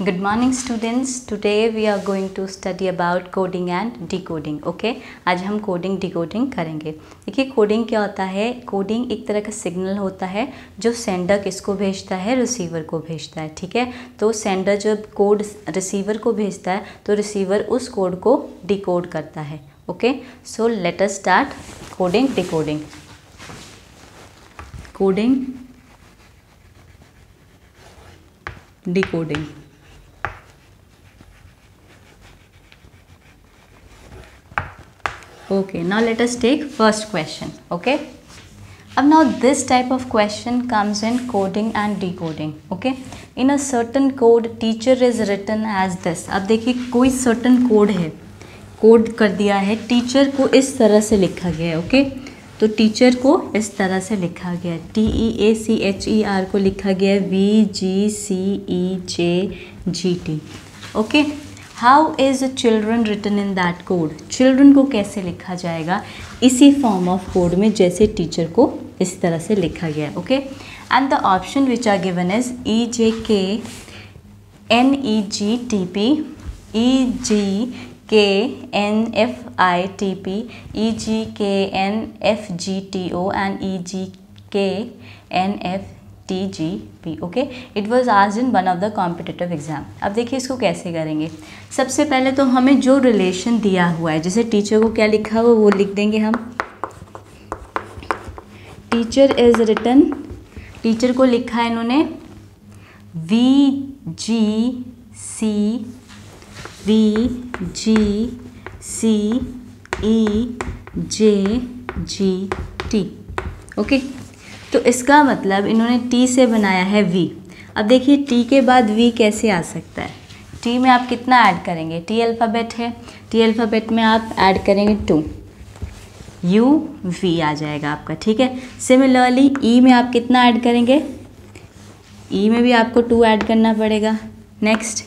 Good morning, students. Today we are going to study about coding and decoding. Okay? आज हम coding decoding करेंगे देखिए coding क्या होता है कोडिंग एक तरह का सिग्नल होता है जो सेंडर किसको भेजता है रिसीवर को भेजता है, ठीक है तो सेंडर जब कोड रिसीवर को भेजता है तो रिसीवर उस कोड को डिकोड करता है okay so let us start coding decoding coding decoding okay now let us take first question okay अब now this type of question comes in coding and decoding okay in a certain code teacher is written as this अब देखिए, कोई certain code है code कर दिया है teacher को इस तरह से लिखा गया है ओके तो टीचर को इस तरह से लिखा गया है T E A C H E R को लिखा गया है V G C E J G T okay how is children written in that code children को कैसे लिखा जाएगा? इसी फॉर्म ऑफ़ कोड में जैसे टीचर को इस तरह से लिखा गया है okay and the option which are given is E J K N E G T P E G K N F I T P E G K N F G T O and E G K N F T G P okay it was आज in one of the competitive exam अब देखिए इसको कैसे करेंगे? सबसे पहले तो हमें जो रिलेशन दिया हुआ है, जैसे टीचर को क्या लिखा हुआ, वो लिख देंगे हम। टीचर इज़ रिटन टीचर को लिखा है इन्होंने V G C V G C E J G T okay तो इसका मतलब इन्होंने टी से बनाया है वी अब देखिए टी के बाद वी कैसे आ सकता है? टी में आप कितना ऐड करेंगे? टी अल्फ़ाबेट है। टी अल्फ़ाबेट में आप ऐड करेंगे टू यू वी आ जाएगा आपका, ठीक है? सिमिलरली ई में आप कितना ऐड करेंगे? ई में भी आपको टू ऐड करना पड़ेगा। नेक्स्ट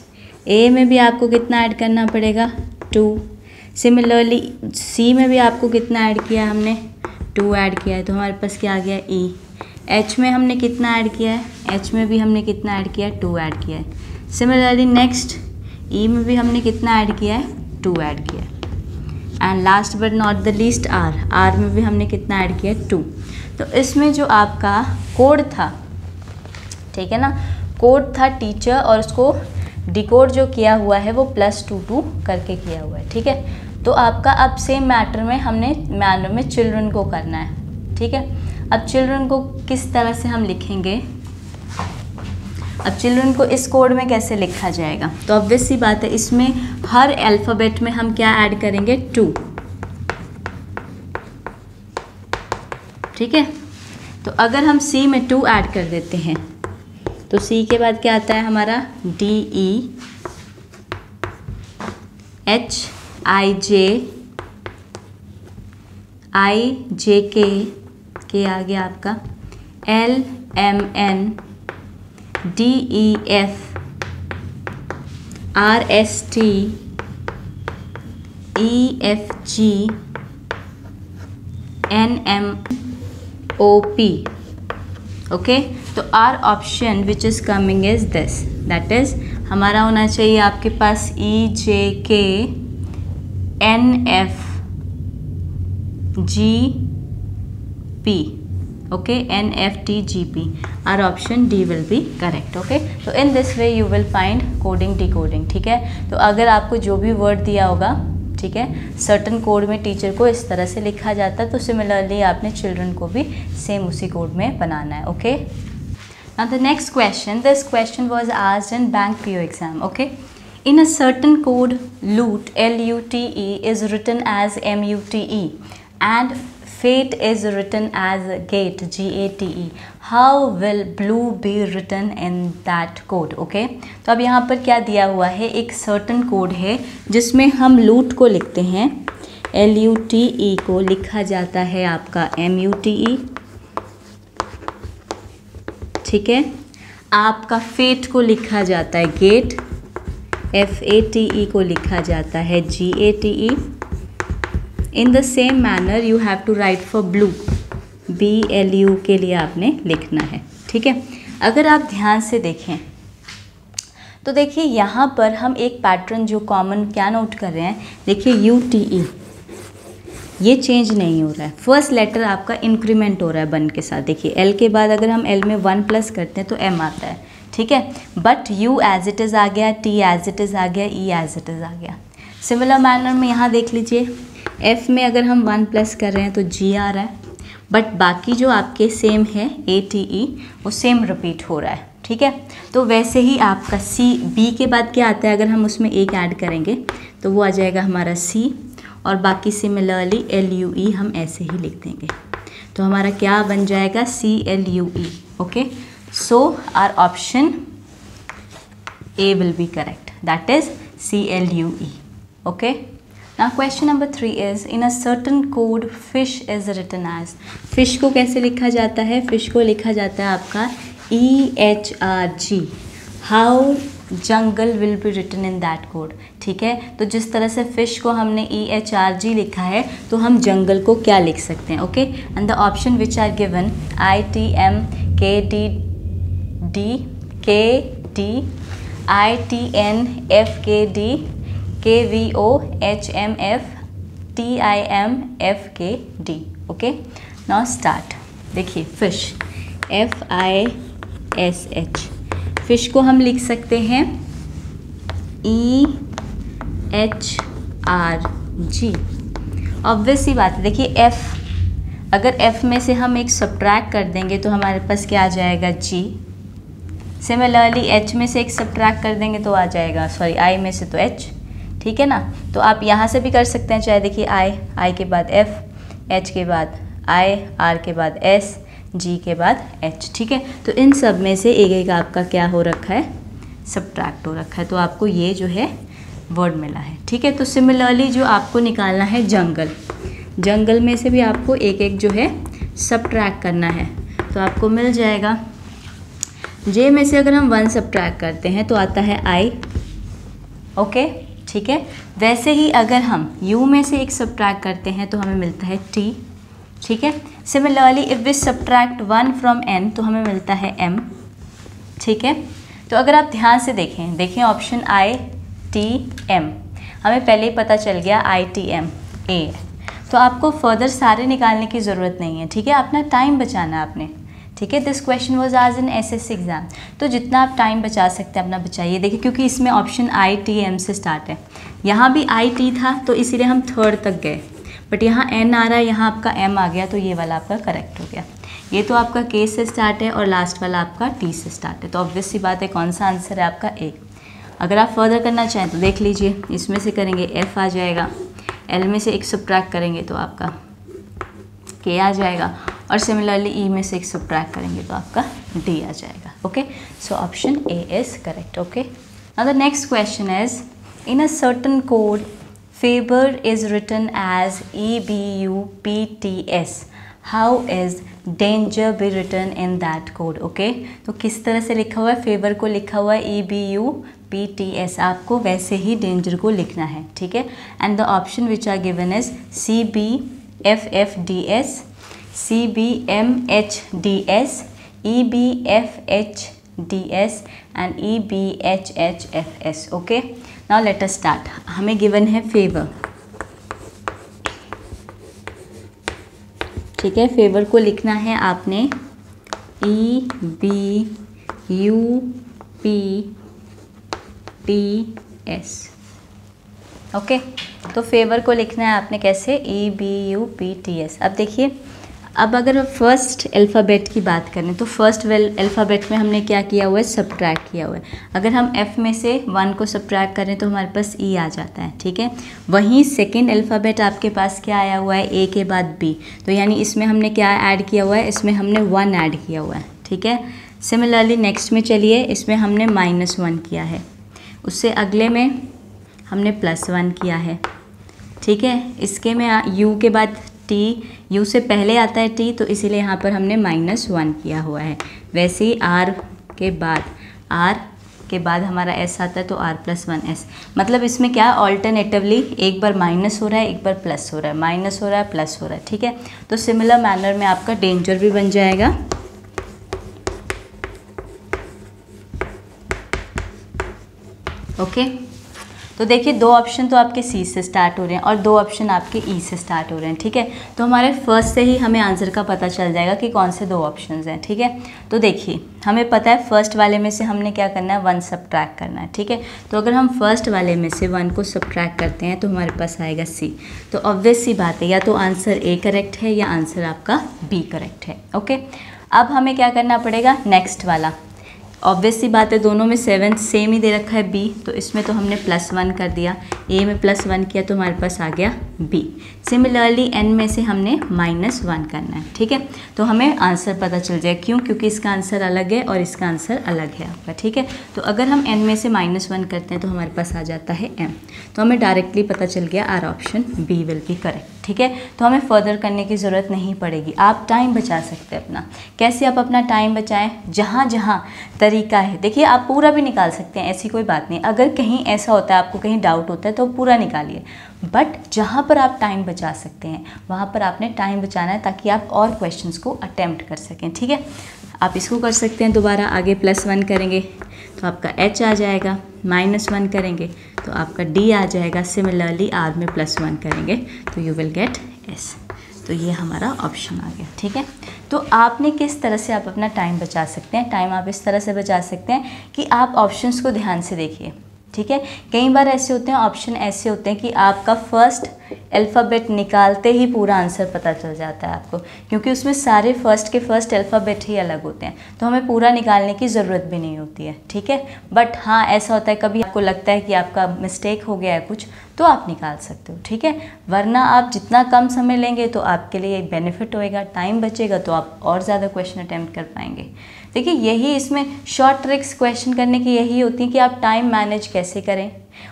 ए में भी आपको कितना ऐड करना पड़ेगा? टू सिमिलरली सी में भी आपको कितना ऐड किया हमने? टू ऐड किया है तो हमारे पास क्या आ गया? ई एच में हमने कितना ऐड किया है? एच में भी हमने कितना ऐड किया है? टू ऐड किया है। सिमिलरली नेक्स्ट ई में भी हमने कितना ऐड किया है? टू ऐड किया है। And last but not the least R R में भी हमने कितना ऐड किया है? टू। तो इसमें जो आपका कोड था, ठीक है ना? कोड था टीचर और उसको डिकोड जो किया हुआ है, वो प्लस टू टू करके किया हुआ है, ठीक है? तो आपका अब सेम मैटर में हमने मैनर में चिल्ड्रन को करना है, ठीक है? अब चिल्ड्रन को किस तरह से हम लिखेंगे? अब चिल्ड्रन को इस कोड में कैसे लिखा जाएगा? तो ऑब्वियस सी बात है, इसमें हर अल्फ़ाबेट में हम क्या ऐड करेंगे? टू ठीक है? तो अगर हम सी में टू ऐड कर देते हैं तो सी के बाद क्या आता है हमारा? डी ई एच आई जे आई जे के के आ गया आपका L M N D E F R S T E F G N M O P okay तो our option which is coming is this that is हमारा होना चाहिए आपके पास E J K N F G P okay N F T G P our option D will be correct okay तो in this way you will find coding decoding ठीक है? तो अगर आपको जो भी वर्ड दिया होगा, ठीक है? सर्टन कोड में टीचर को इस तरह से लिखा जाता है तो सिमिलरली आपने चिल्ड्रन को भी सेम उसी कोड में बनाना है okay now the next question this question was आज in bank PO exam okay? In a certain code loot l u t e is written as m u t e and fate is written as gate g a t e how will blue be written in that code okay तो अब यहाँ पर क्या दिया हुआ है एक certain code है जिसमें हम लूट को लिखते हैं एल यू टी ई को लिखा जाता है आपका एम यू टी ई ठीक है आपका फेट को लिखा जाता है gate F A T E को लिखा जाता है G A T E in the same manner you have to write for blue B L U के लिए आपने लिखना है, ठीक है? अगर आप ध्यान से देखें तो देखिए यहाँ पर हम एक पैटर्न जो कॉमन क्या नोट कर रहे हैं? देखिए यू टी ई ये चेंज नहीं हो रहा है। फ़र्स्ट लेटर आपका इंक्रीमेंट हो रहा है वन के साथ। देखिए एल के बाद अगर हम एल में वन प्लस करते हैं तो एम आता है। ठीक है? But U as it is आ गया टी एज इट इज़ आ गया ई एज इट इज़ आ गया। सिमिलर मैनर में यहाँ देख लीजिए। एफ़ में अगर हम वन प्लस कर रहे हैं तो जी आ रहा है। बट बाकी जो आपके सेम है ए टी ई वो सेम रिपीट हो रहा है। ठीक है? तो वैसे ही आपका सी बी के बाद क्या आता है? अगर हम उसमें एक ऐड करेंगे तो वो आ जाएगा हमारा सी और बाकी सिमिलरली एल यू ई हम ऐसे ही लिख देंगे। तो हमारा क्या बन जाएगा? C L U E okay so our option A will be correct that is C L U E okay Now, question number three is, in a certain code, fish is written as. Fish को कैसे लिखा जाता है? Fish को लिखा जाता है आपका E H R G how jungle will be written in that code ठीक है? तो जिस तरह से फ़िश को हमने ई एच आर जी लिखा है तो हम जंगल को क्या लिख सकते हैं? Okay and the option which are given I T M K D D K D I T N F K D K V O H M F T I M F K D okay now start देखिए fish F I S H fish को हम लिख सकते हैं E H R G obvious ही बात है। देखिए F अगर एफ़ में से हम एक सब्ट्रैक्ट कर देंगे तो हमारे पास क्या आ जाएगा? जी सिमिलरली एच में से एक सब्ट्रैक्ट कर देंगे तो आ जाएगा। सॉरी आई में से तो एच ठीक है ना? तो आप यहाँ से भी कर सकते हैं, चाहे देखिए आई आई के बाद एफ़ एच के बाद आई आर के बाद एस जी के बाद एच ठीक है? तो इन सब में से एक एक आपका क्या हो रखा है? सब्ट्रैक्ट हो रखा है। तो आपको ये जो है वर्ड मिला है, ठीक है? तो सिमिलरली जो आपको निकालना है जंगल जंगल में से भी आपको एक एक जो है सब ट्रैक करना है। तो आपको मिल जाएगा जे में से अगर हम वन सब्ट्रैक करते हैं तो आता है आई ओके ठीक है? वैसे ही अगर हम u में से एक सब्ट्रैक्ट करते हैं तो हमें मिलता है t. ठीक है? Similarly if we subtract one from N तो हमें मिलता है m. ठीक है? तो अगर आप ध्यान से देखें देखें ऑप्शन आई टी एम हमें पहले ही पता चल गया आई टी एम ए तो आपको फर्दर सारे निकालने की ज़रूरत नहीं है, ठीक है? अपना टाइम बचाना आपने। ठीक है? दिस क्वेश्चन वॉज़ आज इन एस एस एग्ज़ाम तो जितना आप टाइम बचा सकते हैं, अपना बचाइए। देखिए, क्योंकि इसमें ऑप्शन आई टी एम से स्टार्ट है। यहाँ भी आई टी था तो इसीलिए हम थर्ड तक गए। बट यहाँ एन आ रहा है, यहाँ आपका एम आ गया तो ये वाला आपका करेक्ट हो गया। ये तो आपका के से स्टार्ट है और लास्ट वाला आपका टी से स्टार्ट है। तो ऑब्वियस सी बात है, कौन सा आंसर है आपका ए अगर आप फर्दर करना चाहें तो देख लीजिए, इसमें से करेंगे एफ़ आ जाएगा। एल में से एक सब्ट्रैक्ट करेंगे तो आपका के आ जाएगा। और सिमिलरली ई e में से एक सब्ट्रैक्ट करेंगे तो आपका डी आ जाएगा okay so option A is correct okay now the next question is in a certain code favour is written as E B U P T S how is danger be written in that code okay तो किस तरह से लिखा हुआ है? Favour को लिखा हुआ है E B U P T S आपको वैसे ही डेंजर को लिखना है, ठीक है? And the option which are given is C B F F D S C B M H D S E B F H D S and E B H H F S okay now let us start हमें given है favour ठीक है favour को लिखना है आपने. E B U P T S okay तो favour को लिखना है आपने कैसे? E B U P T S अब देखिए अब अगर फ़र्स्ट अल्फ़ाबेट की बात करें तो फ़र्स्ट वेल अल्फ़ाबेट में हमने क्या किया हुआ है? सब्ट्रैक्ट किया हुआ है। अगर हम एफ़ में से वन को सब्ट्रैक्ट करें तो हमारे पास ई e आ जाता है, ठीक है? वहीं सेकेंड अल्फ़ाबेट आपके पास क्या आया हुआ है? ए के बाद बी तो यानी इसमें हमने क्या ऐड किया हुआ है? इसमें हमने वन ऐड किया हुआ है, ठीक है? सिमिलरली नेक्स्ट में चलिए, इसमें हमने माइनस वन किया है। उससे अगले में हमने प्लस वन किया है, ठीक है? इसके में यू के बाद टी, यू से पहले आता है टी तो इसीलिए यहाँ पर हमने माइनस वन किया हुआ है। वैसे ही आर के बाद, आर के बाद हमारा एस आता है तो आर प्लस वन एस। मतलब इसमें क्या ऑल्टरनेटिवली एक बार माइनस हो रहा है, एक बार प्लस हो रहा है। माइनस हो रहा है, प्लस हो रहा है, ठीक है? तो सिमिलर मैनर में आपका डेंजर भी बन जाएगा। ओके तो देखिए, दो ऑप्शन तो आपके सी से स्टार्ट हो रहे हैं और दो ऑप्शन आपके ई e से स्टार्ट हो रहे हैं, ठीक है? तो हमारे फ़र्स्ट से ही हमें आंसर का पता चल जाएगा कि कौन से दो ऑप्शन हैं, ठीक है? तो देखिए, हमें पता है फ़र्स्ट वाले में से हमने क्या करना है? वन सब करना है, ठीक है? तो अगर हम फ़र्स्ट वाले में से वन को सब करते हैं तो हमारे पास आएगा सी तो ऑब्वियस सी बात है, या तो आंसर ए करेक्ट है या आंसर आपका बी करेक्ट है ओके अब हमें क्या करना पड़ेगा? नेक्स्ट वाला ऑब्वियस सी बात है, दोनों में सेवन सेम ही दे रखा है बी तो इसमें तो हमने प्लस वन कर दिया। ए में प्लस वन किया तो हमारे पास आ गया बी सिमिलरली एन में से हमने माइनस वन करना है, ठीक है? तो हमें आंसर पता चल जाए क्यों? क्योंकि इसका आंसर अलग है और इसका आंसर अलग है आपका, ठीक है? तो अगर हम एन में से माइनस वन करते हैं तो हमारे पास आ जाता है एम तो हमें डायरेक्टली पता चल गया our option B will be correct ठीक है? तो हमें फर्दर करने की ज़रूरत नहीं पड़ेगी। आप टाइम बचा सकते हैं अपना। कैसे आप अपना टाइम बचाएँ? जहाँ जहाँ तरीका है। देखिए, आप पूरा भी निकाल सकते हैं, ऐसी कोई बात नहीं। अगर कहीं ऐसा होता है, आपको कहीं डाउट होता है तो पूरा निकालिए। बट जहाँ पर आप टाइम बचा सकते हैं, वहाँ पर आपने टाइम बचाना है ताकि आप और क्वेश्चंस को अटैम्प्ट कर सकें, ठीक है? आप इसको कर सकते हैं दोबारा। आगे प्लस वन करेंगे तो आपका एच आ जाएगा। माइनस वन करेंगे। तो आपका डी आ जाएगा। सिमिलरली आर में प्लस वन करेंगे तो यू विल गेट एस तो ये हमारा ऑप्शन आ गया, ठीक है? तो आपने किस तरह से आप अपना टाइम बचा सकते हैं? टाइम आप इस तरह से बचा सकते हैं कि आप ऑप्शंस को ध्यान से देखिए। ठीक है? कई बार ऐसे होते हैं ऑप्शन ऐसे होते हैं कि आपका फ़र्स्ट अल्फ़ाबेट निकालते ही पूरा आंसर पता चल जाता है आपको, क्योंकि उसमें सारे फ़र्स्ट के फ़र्स्ट अल्फ़ाबेट ही अलग होते हैं। तो हमें पूरा निकालने की ज़रूरत भी नहीं होती है, ठीक है? बट हाँ ऐसा होता है, कभी आपको लगता है कि आपका मिस्टेक हो गया है कुछ तो आप निकाल सकते हो, ठीक है? वरना आप जितना कम समय लेंगे तो आपके लिए बेनिफिट होएगा टाइम बचेगा तो आप और ज़्यादा क्वेश्चन अटैम्प्ट कर पाएँगे। देखिए यही इसमें शॉर्ट ट्रिक्स क्वेश्चन करने की यही होती है कि आप टाइम मैनेज कैसे करें।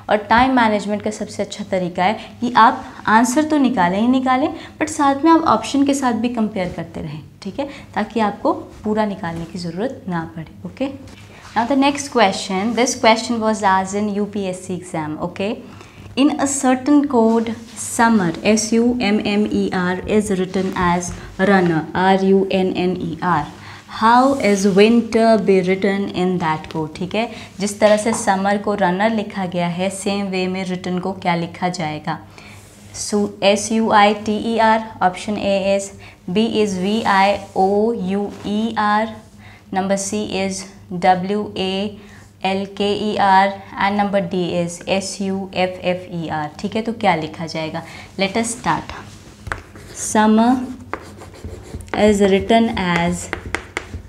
और टाइम मैनेजमेंट का सबसे अच्छा तरीका है कि आप आंसर तो निकालें ही निकालें बट साथ में आप ऑप्शन के साथ भी कंपेयर करते रहें ठीक है? ताकि आपको पूरा निकालने की ज़रूरत ना पड़े okay now the next question this question was आज in U P S C exam okay In a certain code, summer, S-U-M-M-E-R, is written as runner, R-U-N-N-E-R. How is winter be written in that code ठीक है? जिस तरह से summer को runner लिखा गया है सेम वे में रिटर्न को क्या लिखा जाएगा? So S U I T E R option A is B is V I O U E R number C is W A L K E R and number D is S U F F E R ठीक है? तो क्या लिखा जाएगा? Let us start summer is written as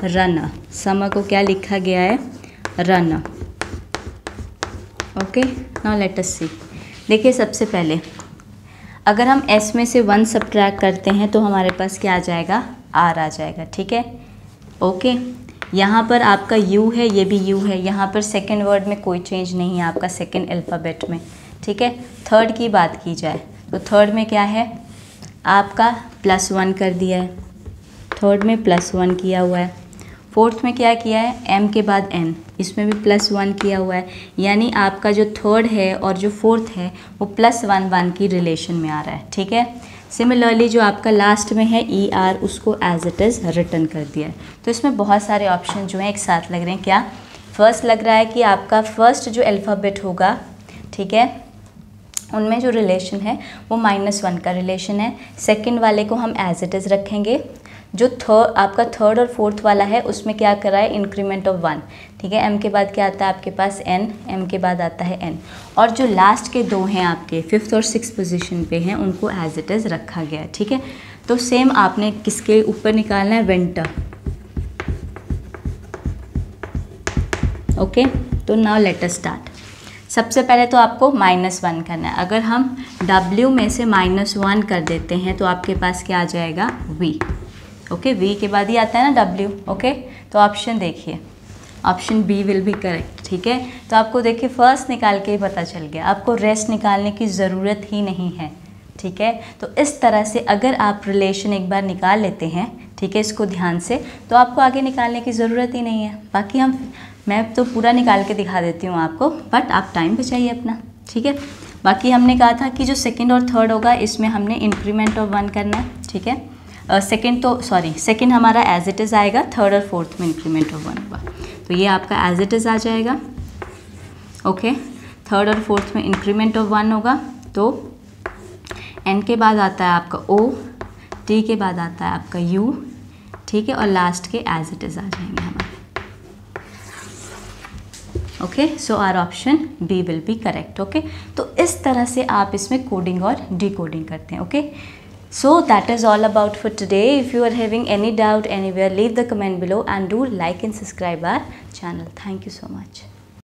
runner summer को क्या लिखा गया है? Run. Okay now let us see देखिए, सबसे पहले, अगर हम एस में से वन सब करते हैं तो हमारे पास क्या आ जाएगा? आर आ जाएगा, ठीक है? ओके यहाँ पर आपका यू है, ये भी यू है, यहाँ पर सेकेंड वर्ड में कोई चेंज नहीं है आपका सेकेंड अल्फ़ाबेट में, ठीक है? थर्ड की बात की जाए तो थर्ड में क्या है? आपका प्लस वन कर दिया है थर्ड में प्लस वन किया हुआ है फोर्थ में क्या किया है? एम के बाद एन इसमें भी प्लस वन किया हुआ है। यानी आपका जो थर्ड है और जो फोर्थ है, वो प्लस वन वन की रिलेशन में आ रहा है। ठीक है? सिमिलरली जो आपका लास्ट में है ई e आर उसको एज इट इज़ रिटर्न कर दिया है। तो इसमें बहुत सारे ऑप्शन जो हैं एक साथ लग रहे हैं। क्या? फ़र्स्ट लग रहा है कि आपका फ़र्स्ट जो अल्फ़ाबेट होगा, ठीक है? उनमें जो रिलेशन है, वो माइनस वन का रिलेशन है। सेकंड वाले को हम एज इट इज़ रखेंगे। जो थर्ड आपका थर्ड और फोर्थ वाला है, उसमें क्या करा है? इंक्रीमेंट ऑफ़ वन ठीक है? एम के बाद क्या आता है आपके पास? एन एम के बाद आता है एन और जो लास्ट के दो हैं आपके फिफ्थ और सिक्स पोजीशन पे हैं, उनको एज इट इज़ रखा गया ठीक है? तो सेम आपने किसके ऊपर निकालना है? विंटर ओके तो नाउ लेट अस स्टार्ट सबसे पहले तो आपको माइनस वन करना है। अगर हम W में से माइनस वन कर देते हैं तो आपके पास क्या आ जाएगा? V. ओके वी के बाद ही आता है ना डब्ल्यू ओके तो ऑप्शन देखिए। Option B will be correct ठीक है? तो आपको देखिए फ़र्स्ट निकाल के ही पता चल गया। आपको रेस्ट निकालने की ज़रूरत ही नहीं है, ठीक है? तो इस तरह से अगर आप रिलेशन एक बार निकाल लेते हैं, ठीक है, इसको ध्यान से तो आपको आगे निकालने की ज़रूरत ही नहीं है। बाकी हम, मैं तो पूरा निकाल के दिखा देती हूँ आपको बट आप टाइम बचाइए अपना, ठीक है? बाकी हमने कहा था कि जो सेकेंड और थर्ड होगा, इसमें हमने इंक्रीमेंट ऑफ़ वन करना है, ठीक है? सेकेंड तो सॉरी सेकेंड हमारा एज इट इज़ आएगा थर्ड और फोर्थ में इंक्रीमेंट वन होगा तो ये आपका एज इट इज़ आ जाएगा ओके थर्ड और फोर्थ में इंक्रीमेंट ऑफ़ वन होगा तो एन के बाद आता है आपका ओ टी के बाद आता है आपका यू ठीक है? और लास्ट के एज इट इज़ आ जाएँगे हमारे। Okay so our option B will be correct okay तो इस तरह से आप इसमें कोडिंग और डी करते हैं okay so So that is all about for today. If you are having any doubt anywhere, leave the comment below and do like and subscribe our channel. Thank you so much.